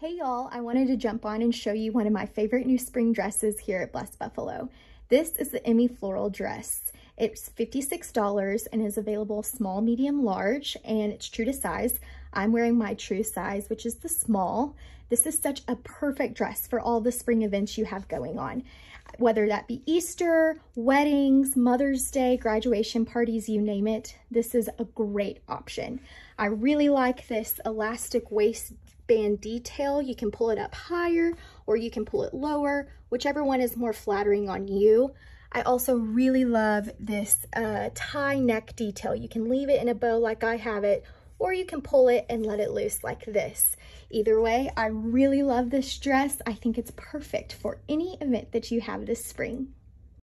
Hey y'all, I wanted to jump on and show you one of my favorite new spring dresses here at Blessed Buffalo. This is the Emee Floral dress. It's $56 and is available small, medium, large, and it's true to size. I'm wearing my true size, which is the small. This is such a perfect dress for all the spring events you have going on. Whether that be Easter, weddings, Mother's Day, graduation parties, you name it, this is a great option. I really like this elastic waistband detail. You can pull it up higher or you can pull it lower, whichever one is more flattering on you. I also really love this uh, tie neck detail. You can leave it in a bow like I have it, or you can pull it and let it loose like this. Either way, I really love this dress. I think it's perfect for any event that you have this spring.